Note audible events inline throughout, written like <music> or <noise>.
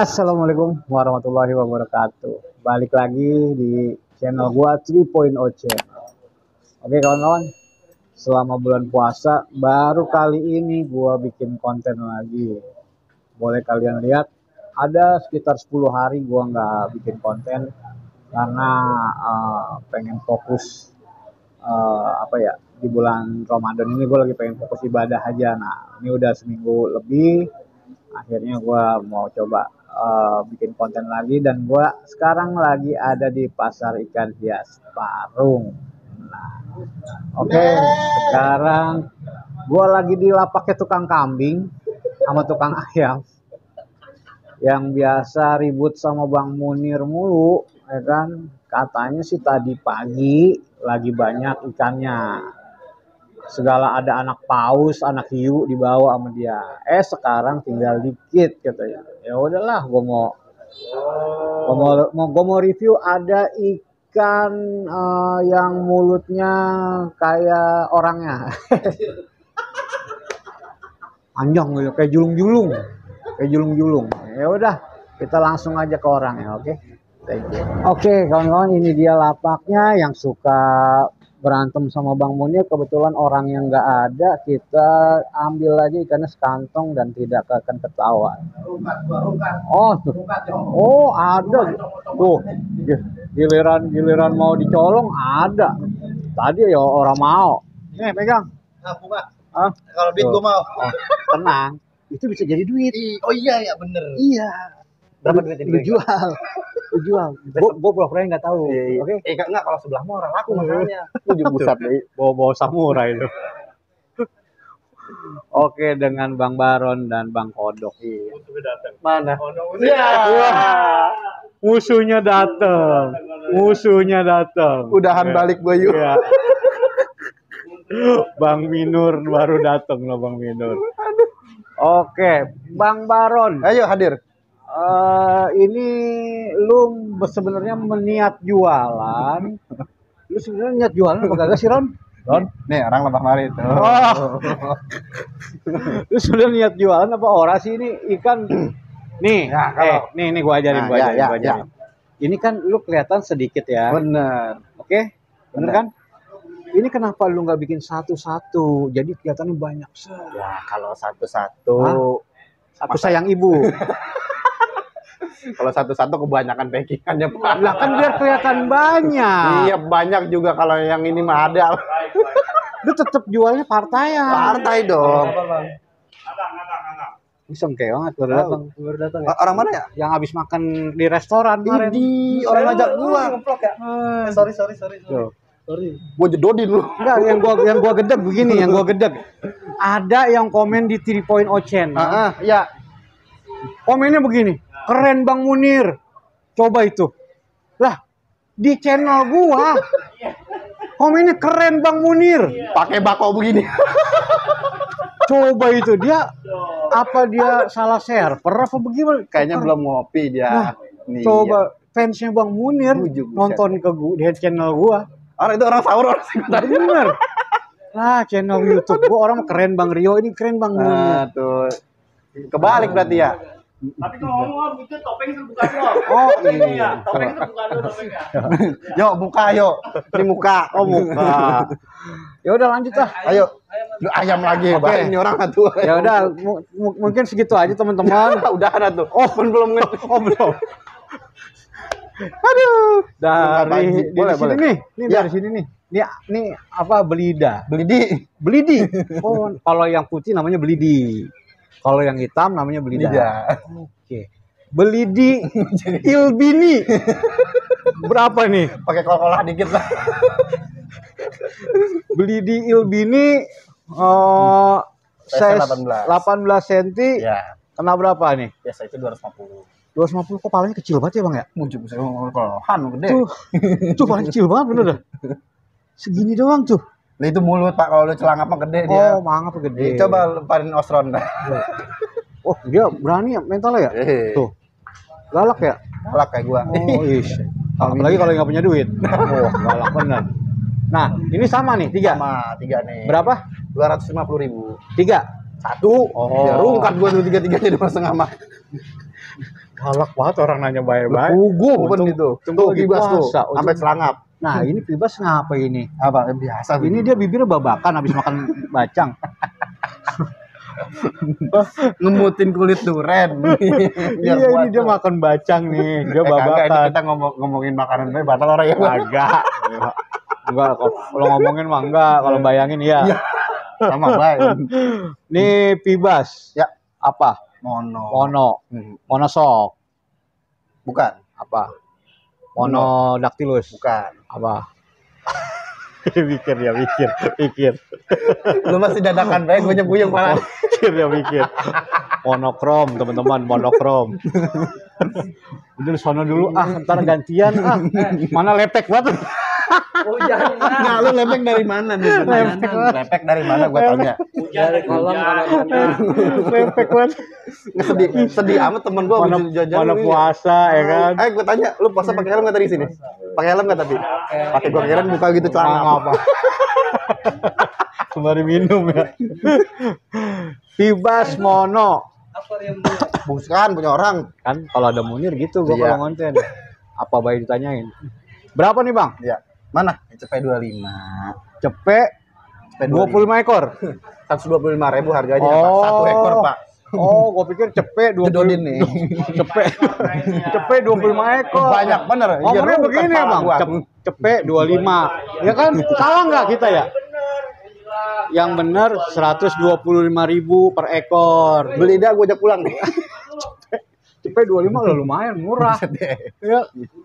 Assalamualaikum warahmatullahi wabarakatuh. Balik lagi di channel gua 3.0 channel. Oke kawan-kawan, selama bulan puasa baru kali ini gua bikin konten lagi. Boleh kalian lihat, ada sekitar 10 hari gua nggak bikin konten karena uh, pengen fokus uh, apa ya di bulan Ramadan ini gue lagi pengen fokus ibadah aja. Nah ini udah seminggu lebih, akhirnya gue mau coba uh, bikin konten lagi dan gue sekarang lagi ada di pasar ikan hias Parung. Nah, oke okay, sekarang gue lagi di lapaknya tukang kambing sama tukang ayam yang biasa ribut sama Bang Munir mulu, ya kan? Katanya sih tadi pagi lagi banyak ikannya segala ada anak paus, anak hiu dibawa sama dia. Eh sekarang tinggal dikit katanya. Ya udahlah, gue mau gue mau, mau gue mau review ada ikan uh, yang mulutnya kayak orangnya. <laughs> Panjang gitu, kayak julung-julung, kayak julung-julung. Ya udah, kita langsung aja ke orangnya, oke? Okay? Oke, okay, kawan-kawan, ini dia lapaknya yang suka berantem sama Bang Munir kebetulan orang yang nggak ada kita ambil aja ikannya sekantong dan tidak akan ketahuan oh tuh. Oh ada. Tuh giliran giliran mau dicolong ada. Tadi ya orang mau. Nih pegang. Nah. Ah? kalau duit gua mau. Oh, tenang. Itu bisa jadi duit. Oh iya ya bener. Iya. Berapa duit yang dijual jual. Gue gue pura-pura nggak tahu. Iya, iya. Oke. Okay. Eh enggak kalau sebelah mau orang laku masalahnya. Tujuh pusat nih. Bawa bawa samurai itu. <laughs> Oke dengan Bang Baron dan Bang Kodok. Iya. Mana? Iya. Musuhnya datang. Musuhnya datang. Udahan balik gue yuk. Iya. <laughs> Bang Minur baru datang loh Bang Minur. Oke, Bang Baron. Ayo hadir uh, ini lu sebenarnya meniat jualan lu sebenarnya niat jualan apa kagak sih Ron? Ron, nih orang lebah mari itu. Oh. lu sudah niat jualan apa ora sih ini ikan? Nih, ya, <clears throat> kalau, eh, nih nih gua ajarin, nah, gua ya, ajarin, ya, gua ajarin. Ya. Ini kan lu kelihatan sedikit ya. Bener. Oke? Okay? Bener, Bener kan? Ini kenapa lu nggak bikin satu-satu? Jadi kelihatannya banyak. Ya, kalau satu-satu. Aku sayang ibu. <laughs> kalau satu-satu kebanyakan packingannya Pak. Lah kan biar kelihatan banyak. Iya, banyak juga kalau yang ini mah ada. Lu tetap jualnya partai ya. Partai dong. Iseng kayak banget baru datang, baru datang ya. Orang mana ya? Yang habis makan di restoran kemarin. Di orang ngajak gua. Ya? Eh, sorry, sorry, sorry. sorry. Sorry. Gua jedodin lu. Enggak, yang gua yang gua gedeg begini, yang gua gedeg. Ada yang komen di 3.0 channel. Heeh, uh, ya. Komennya begini Keren Bang Munir. Coba itu. Lah, di channel gua komennya keren Bang Munir. Pakai bako begini. Coba itu dia apa dia salah server apa bagaimana? Kayaknya belum ngopi dia. Nah, Nih, coba ya. fansnya Bang Munir Ujung, nonton ke gua, di channel gua. Orang itu orang sahur orang Bener. Lah channel YouTube gua orang keren Bang Rio ini keren Bang Munir. Nah, tuh. Kebalik berarti ya. Tapi kalau ngomong itu topeng itu bukan lo. <laughs> Oh iya. iya. Topeng itu bukan lo topengnya. <laughs> Yo buka yo. Ini muka. Oh muka. <laughs> ya udah lanjut lah. Ayo. Lu ayam lagi. Oke. Okay. Ini orang atuh. Ya udah mungkin segitu aja teman-teman. udah ada tuh. Oh belum Oh belum. Aduh. Dari boleh, sini boleh. nih. Nih ya. dari sini nih. Ini ini apa belida? Belidi. Belidi. Oh, kalau yang putih namanya belidi. Kalau yang hitam namanya belida. Oke. Okay. Belidi <laughs> Ilbini. Berapa nih? Pakai kol-kolah dikit lah. Belidi Ilbini uh, size 18. 18 cm. Ya. Kena berapa nih? Biasa itu 250. 250 kok palanya kecil banget ya bang ya? Muncul saya kolohan gede. Tuh, tuh paling kecil banget bener dah. Segini doang tuh. Itu mulut Pak kalau lu celana apa gede dia. Oh, mangap gede. Coba lemparin ostron dah. oh, dia berani ya mentalnya ya? Eh. Tuh. Galak ya? Galak kayak gua. Oh, ish. <laughs> Apalagi kalau nggak punya duit. Oh, galak benar. Nah, ini sama nih, tiga. Sama, tiga nih. Berapa? Dua ratus lima puluh ribu. Tiga. Satu. Oh. Ya rungkat gua tuh tiga tiganya dua setengah mah. Galak banget orang nanya bayar-bayar. Pugu pun Untung- gitu. untung Tuh lagi puasa. Sampai celangap. Nah, ini Pibas ngapa ini? Apa? Biasa. Ini dia bibirnya babakan habis makan bacang. ngemutin kulit duren. <laughs> iya, ini dia makan bacang nih. Dia Eh, kagak, ini babakan. kita ngomong ngomongin makanan bae batal orang ya. Kagak. Enggak, kalau ngomongin mah enggak, kalau bayangin iya. Sama bae. Nih Pibas. Ya. Apa? Mono. Mono. Hmm, Monosok. Bukan, Apa? Monodactylus. bukan. Apa? <laughs> mikir ya mikir, mikir. Lu masih dadakan bae gue nyebuyung malah. <laughs> mikir ya mikir. Monokrom, teman-teman, monokrom. <laughs> Udah sono dulu ah, ntar gantian ah. Mana lepek banget. Hujan. Nah, lu lepek dari mana nih? Lepek. Lepek dari mana gua tanya. Hujan dari kolam lepek banget. sedih sedih amat temen gua Mana, habis jajan mana puasa ya kan. Eh, gua tanya, lu puasa pakai helm enggak tadi sini? Pakai helm enggak tapi? Pakai gua kira buka gitu celana. apa? Sembari minum ya. Pibas mono. Bukan punya orang. Kan kalau ada Munir gitu gua Iya. kalau ngonten. Apa bayi ditanyain? Berapa nih, Bang? Iya. Mana? CP 25. Cepet CP 25 ekor. 125 ribu harganya Pak. Oh. Satu ekor, Pak. Oh, gua pikir cepet 20 Jedodin nih. cepet cepet 25 ekor. Banyak bener. Ngomongnya Iya, begini ya, Bang. Cep- cepet 25. Ya kan? Salah nggak kita ya? Yang benar 125.000 per ekor. Beli dah gua ajak pulang nih. Cepet 25 udah lumayan murah. <laughs> Ya.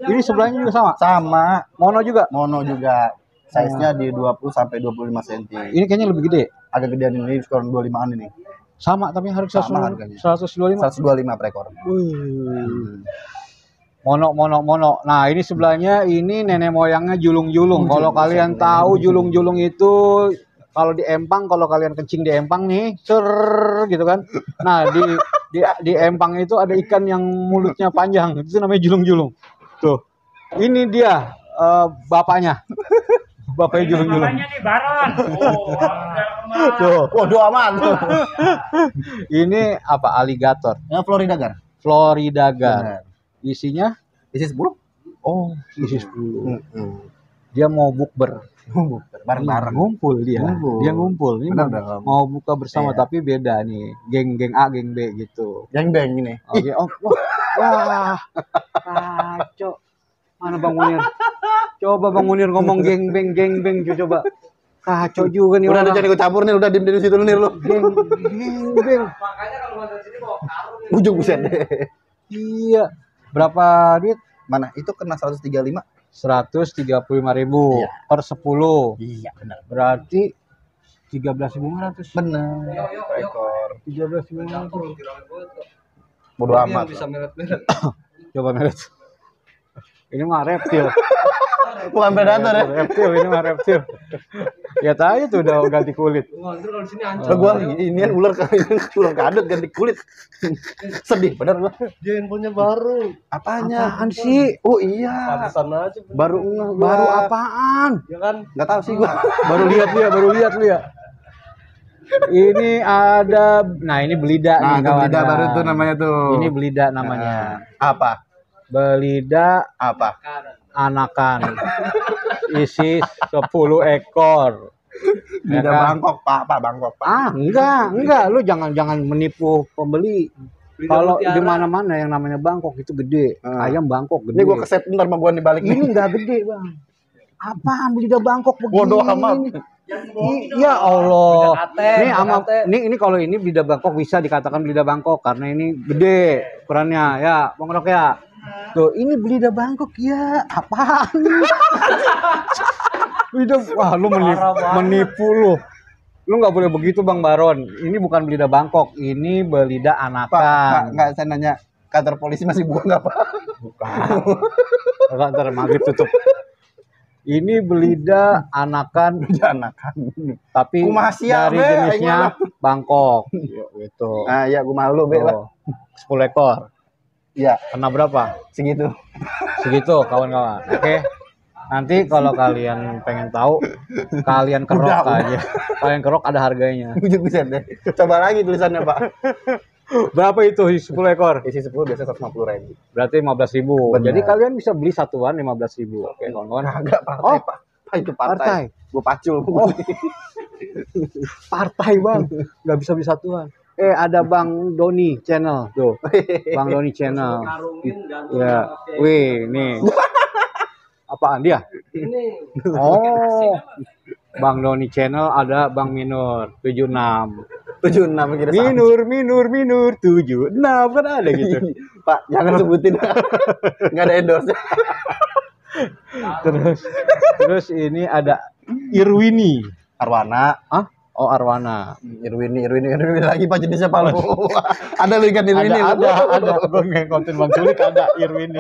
Ini sebelahnya juga sama. Sama Mono juga. mono juga. Size-nya di 20 sampai 25 cm. Ini kayaknya lebih gede. Agak gedean ini sekarang 25-an ini. Sama tapi harga Sama harganya. 125. 125 per ekor. Wih. Mono, mono, mono. Nah, ini sebelahnya ini nenek moyangnya julung-julung. Kalau kalian tahu julung-julung itu kalau di empang, kalau kalian kencing di empang nih, ser gitu kan. Nah, di di di empang itu ada ikan yang mulutnya panjang. Itu namanya julung-julung. Tuh. Ini dia eh, bapaknya. <laughs> Bapaknya julung-julung. Namanya nih Baron. <laughs> Oh. Tuh. Waduh aman. <laughs> Ini apa? Aligator. Ya Florida Gar. Florida gar. Benar. Isinya Isi 10. oh, isi 10. Heeh. Dia mau bukber. Bareng-bareng. ngumpul dia Ngumpul. dia ngumpul ini Benar mau, dong. mau buka bersama Iya. tapi beda nih geng geng A geng B gitu Yang bang ini. oke oh wah wah kacau mana bang Munir coba bang Munir ngomong geng beng geng beng coba kacau juga nih Udah ada orang jangan ikut campur nih, udah diem di situ lu nih lu. geng geng beng Ujung buset deh. iya berapa duit Mana? Itu kena 135. Seratus tiga puluh lima ribu Iya. per sepuluh Iya, benar. berarti tiga belas ribu lima ratus Benar. Per ekor. tiga belas ribu lima ratus Bodoh amat. <coughs> coba meret ini mah reptil <laughs> Bukan predator ya. reptil ini mah reptil lihat aja tuh udah ganti kulit Lah gua ini ular ular kadut ganti kulit. Sedih bener gua. Dia handphonenya baru. Apanya? apaan sih Oh iya. Pantesan aja. Baru baru apaan Ya kan? Enggak tahu sih gua. baru lihat lu ya baru lihat lu ya ini ada nah ini belida Nah, nih itu belida kawan baru tuh namanya tuh. ini belida namanya apa? belida Apa? Anakan isi 10 ekor Ya Belida kan? Bangkok, Pak. Pak Bangkok, Pak. Ah, enggak, enggak. Lu jangan jangan menipu pembeli. Kalau di mana-mana yang namanya Bangkok itu gede. Ah. Ayam Bangkok gede. Ini gua keset ntar sama gua nih balik Ini enggak gede, Bang. Apaan lidah Bangkok begini? Bodoh amat. I- Ya Allah. Ini ama, ini ini kalau ini lidah Bangkok bisa dikatakan lidah Bangkok karena ini gede ukurannya ya, Bang Rok ya. Tuh, ini belida Bangkok ya. Apaan? <laughs> Lidah, wah lu menipu, menipu lu. Lu nggak boleh begitu Bang Baron. Ini bukan belida Bangkok, ini belida anakan. enggak saya nanya kantor polisi masih buka enggak, Pak? Bukan. Enggak, ntar maghrib tutup. Ini belida anakan <laughs> Jangan kan. tapi Kumaha sia, dari be, jenisnya Bangkok. Gitu. Nah, ya gua malu, Be lah. Tuh, 10 ekor. Iya, Kena berapa? segitu. Segitu kawan-kawan. Oke. Nanti kalau kalian pengen tahu, kalian kerok Udah, udah. aja. Kalian kerok ada harganya. Buset deh. Coba lagi tulisannya, Pak. Berapa itu 10 ekor? Isi 10 biasa 150 ribu. Berarti 15 ribu. Benar. Jadi kalian bisa beli satuan 15 ribu. Oke, kawan-kawan. Agak partai, Oh. Pak. Pak, itu partai. Partai. Gue pacul. Oh. <laughs> Partai bang, nggak bisa beli satuan. Eh ada Bang Doni channel tuh, <laughs> Bang Doni channel. Ya, wih nih. <laughs> Apaan dia? ini Oh, Bang Doni channel ada Bang Minur 76. 76 kira Minur, Minur, Minur 76 kan ada gitu. <laughs> Pak, jangan sebutin. <laughs> Enggak ada endorse. Terus, terus ini ada Irwini. Arwana. Hah? Oh Arwana. Irwini, Irwini, Irwini lagi Pak jenisnya Pak lu. <laughs> ada lu ikan Irwini ada, ada, ada. Gue nge- konten Bang Sulik ada Irwini.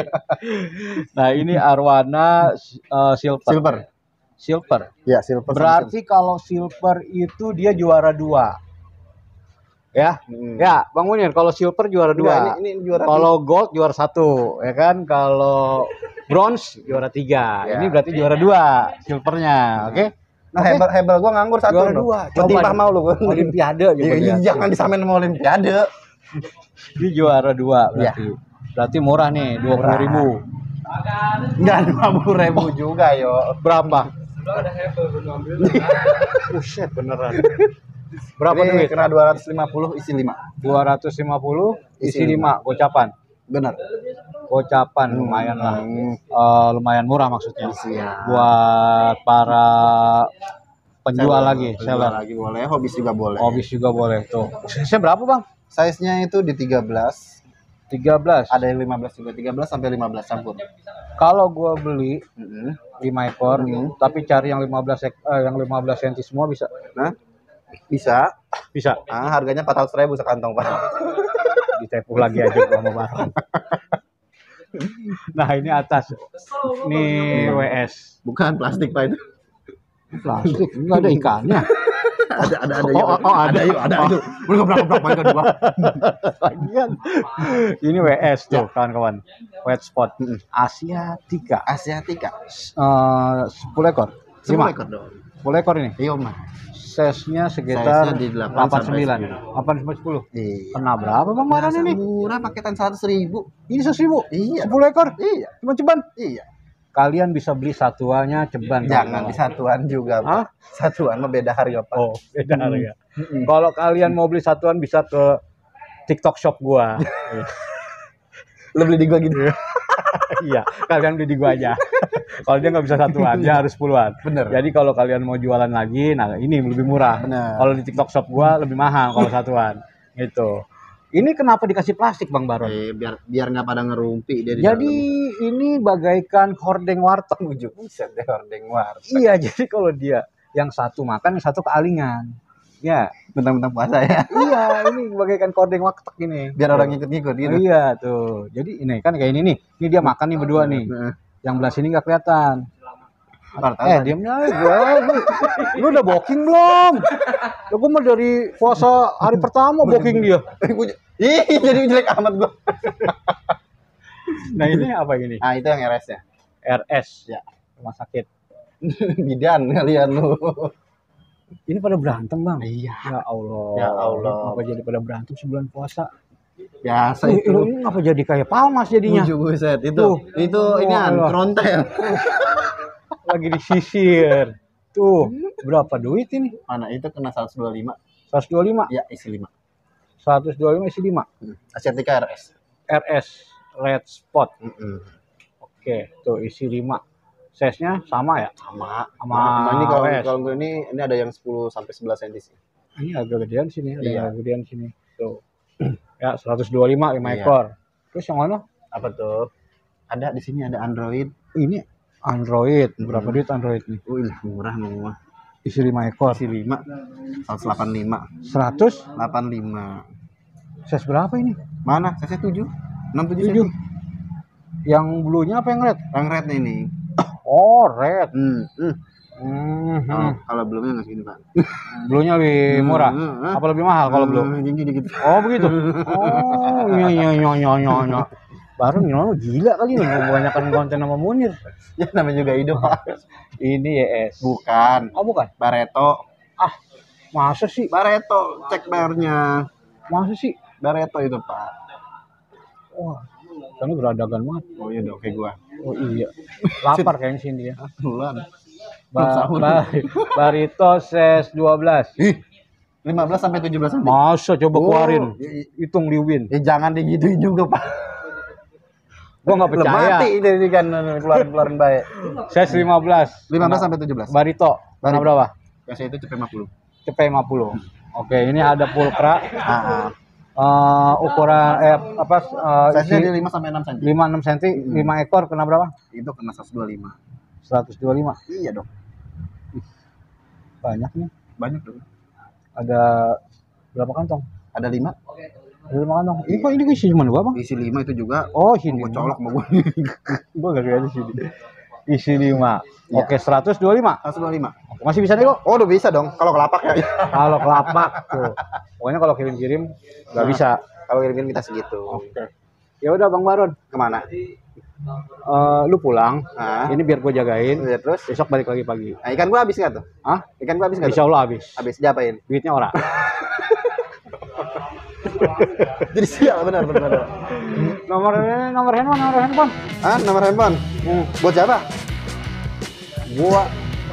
Nah ini Arwana uh, Silver. Silver. Silver. Ya, silver. Berarti kalau silver itu dia juara dua. Ya. Hmm. ya Bang Munir. Kalau silver juara dua. ini, ini juara Kalau gold juara satu, ya kan? Kalau bronze juara tiga. Ya. Ini berarti juara dua silvernya, oke? Nah, Oke. hebel hebel gua nganggur satu Juara dua. Coba mau lu gua. Olimpiade Iya, coba iya, lihat. jangan disamain sama olimpiade. <laughs> Ini juara dua Iya. berarti. Berarti murah nih, dua puluh ribu. Enggak 50 ribu juga, yo. Berapa? ada hebel belum ambil. <laughs> Buset beneran. Berapa Ini duit? kena 250 isi 5. 250 isi Isi 5 gocapan. Benar. Gocapan lumayan lah. Hmm. Eh, lumayan murah maksudnya. Siap. Buat para penjual lagi, Penjual seller. lagi boleh, hobis juga boleh. Hobis juga boleh tuh. Saya berapa, Bang? Size-nya itu di 13, 13. ada yang 15 juga, 13 sampai 15 campur. Kalau gua beli Mm-mm. 5 ekor, Hmm. tapi cari yang 15 ek- eh, yang 15 cm semua bisa. Nah, bisa. Bisa. Ah, harganya 400 ribu sekantong, Pak. <laughs> Ditepuh lagi aja gua mau barang. nah, ini atas. Nih WS. Bukan plastik, Pak itu. Plastik, enggak ada ikannya. ada ada ada Oh, yuk. oh, ada. yuk ada itu belum keblak keblak poin kedua Lagian. Ini WS tuh, kawan-kawan. Wet spot. Asiatica. Asiatica Eh 10 ekor. 10 5. ekor dong 10 ekor ini. iya mah Size-nya sekitar Size-nya di 8 sampai 89. 8 sampai 10. iya Kena berapa Bang Maran ini? murah paketan 100 ribu Ini 100 ribu. iya 10 ekor. iya Cuma ceban. iya Kalian bisa beli satuannya ceban. jangan kawan-kawan. di satuan juga Pak. Hah? satuan mah beda harga pak Oh, beda harga. Mm-mm. Kalau kalian mau beli satuan bisa ke TikTok shop gua. <laughs> lo beli di gua gitu iya, kalian beli di gua aja. <laughs> kalau dia nggak bisa satuan, dia harus puluhan. bener Jadi kalau kalian mau jualan lagi, nah ini lebih murah. Kalau di TikTok shop gua lebih mahal kalau satuan. Gitu. Ini kenapa dikasih plastik Bang Baron? Eh, biar biar nggak pada ngerumpi dia di Jadi ini bagaikan hordeng warteg. dalam. deh hordeng war iya, jadi kalau dia yang satu makan, yang satu kealingan. Ya, bentang-bentang puasa ya iya, ini bagaikan hordeng warteg ini. biar orang ikut-ikut gitu Iya tuh. Jadi ini kan kayak ini nih. Ini dia makan nih berdua nih. Yang belah sini nggak kelihatan. Ntar tahu Eh, diamnya aja. Lu, udah booking belum? Ya gua mah dari puasa hari pertama booking dia. <laughs> Ih, jadi jelek amat gua. Nah, ini apa ini? Ah, itu yang RS ya. RS. Ya. Rumah sakit. <laughs> Bidan kalian lu. Ini pada berantem, Bang. Iya. Ya Allah. Ya Allah. Kenapa jadi pada berantem sebulan puasa? Biasa Ini, itu. ini ngapa jadi kayak palmas jadinya? Ujung buset itu. Tuh. Itu Oh, ini an krontel. <laughs> Lagi disisir. Tuh, berapa duit ini? Mana itu kena 125. 125. Ya, isi 5. 125 isi 5. Asiatica RS. RS Red Spot. Heeh. Oke, tuh isi 5. Size-nya sama ya? Sama. Sama Sama ini kalau kalau gue ini ini ada yang 10 sampai 11 cm sih. Ini agak gedean sini, ada Iya. yang agak gedean sini. Tuh. Ya, 125 5 Iya. ekor. Terus yang mana? Apa tuh? Ada di sini ada Android. Ini Android. Berapa Hmm. duit Android nih? Wih, murah murah. Isi 5 ekor. Isi 5 185. 100 85. size berapa ini? Mana? Saya 7. 67 7. cm. Yang bluenya apa yang red? Yang red nih ini. Oh, red. Hmm. hmm. Hmm. Kalau kalau belumnya nggak segini pak. Bluenya lebih murah. Hmm, hmm. Apa lebih mahal kalau belum? Hmm, Tinggi dikit. Oh, begitu. <laughs> Oh, iya iya iya iya iya. iya. Baru nyono gila kali nih kebanyakan konten sama Munir. Ya namanya juga hidup pak. <laughs> Ini YS. Bukan. Oh, bukan. Barreto. Masa sih? Barreto cek bayarnya. Masa sih? Barreto itu pak. Wah, kamu beradagan banget. Oh iya dong kayak gua. Oh iya. Lapar kayaknya sini dia. Duluan. Ba ba Barito ses 12. Ih, 15 sampai 17 cm. Masa coba Oh, keluarin. Hitung di win. Ya jangan digituin juga pak. Gua nggak Belum percaya. Mati ini kan keluarin keluarin baik. Ses 15. 15 sampai 17. Barito. Kena Barito. berapa? Yang saya itu cepet 50. CP 50. Oke, ini ada pulkra. Ah, ah. Eh, ukuran eh apa eh, isi di 5 sampai 6 cm. 5 6 cm, 5 ekor kena berapa? Itu kena 125. 125. Iya dong. Banyak nih. Banyak dong. Ada berapa kantong? Ada 5. Ada lima kantong. Ini kok ini isi cuma dua, Bang? Isi 5 itu juga Oh, sini. gue colok sama gue. Gua gak di sini. Isi 5. Iya. Oke, 125. 125. Oke, Masih bisa nih kok. Oh, udah bisa dong. Kalau kelapak ya. <laughs> Kalau kelapak tuh. Pokoknya kalau kirim-kirim nggak bisa. Kalau kirim kita segitu. Oke. Ya udah Bang Baron, Ke mana? Eh, lu pulang. Nah, Ini biar gue jagain. ya, terus. Besok balik lagi pagi. Nah, ikan gua habis nggak tuh? Hah? Ikan gua habis nggak? Insya? Allah habis. Habis diapain? Duitnya ora. <laughs> Jadi sial benar benar. nomor nomor handphone, nomor handphone. Ah, nomor handphone. Hmm. Buat siapa? Gua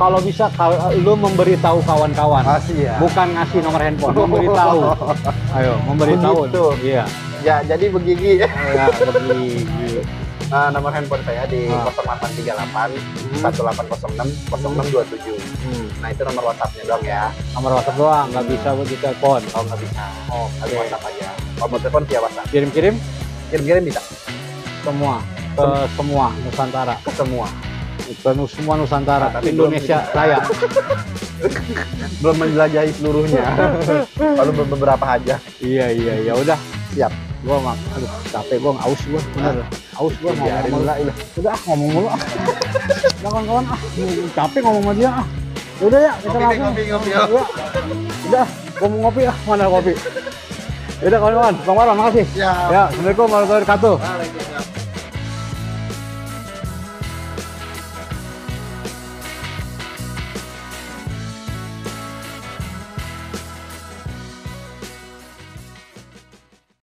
kalau bisa kalau lu memberitahu kawan-kawan. Ya. Bukan ngasih nomor handphone, memberitahu. <laughs> Ayo, memberitahu. Iya. Ya, jadi begigi. Ya, begini. Nah, nomor handphone saya di Ah. 0838 1806 0627. Hmm. Nah, itu nomor WhatsApp-nya dong ya. Nomor WhatsApp doang, nggak bisa buat di telepon. Kalau nggak bisa, Oh, Kali WhatsApp aja. Kalau mau telepon via WhatsApp. Kirim-kirim Kirim-kirim bisa semua ke semua Nusantara. ke semua. Ke semua Nusantara, Tapi belum Indonesia raya. <laughs> Belum menjelajahi seluruhnya. <laughs> Lalu beberapa aja. iya, iya, ya udah. Siap. Gua mak, aduh, capek gua aus gua, bener. Aus gua ngomong Biarin mulu. lah, udah. Udah ah, ngomong mulu ah. <laughs> Udah kawan-kawan ah, capek ngomong sama dia ah. Udah ya, kita Ngopi, langsung. ngopi, ngopi, Ya. Udah, gua mau ngopi ah, mana kopi. Udah kawan-kawan, Bang Warman makasih. Siap. Ya, Assalamualaikum warahmatullahi wabarakatuh. Waalaikumsalam.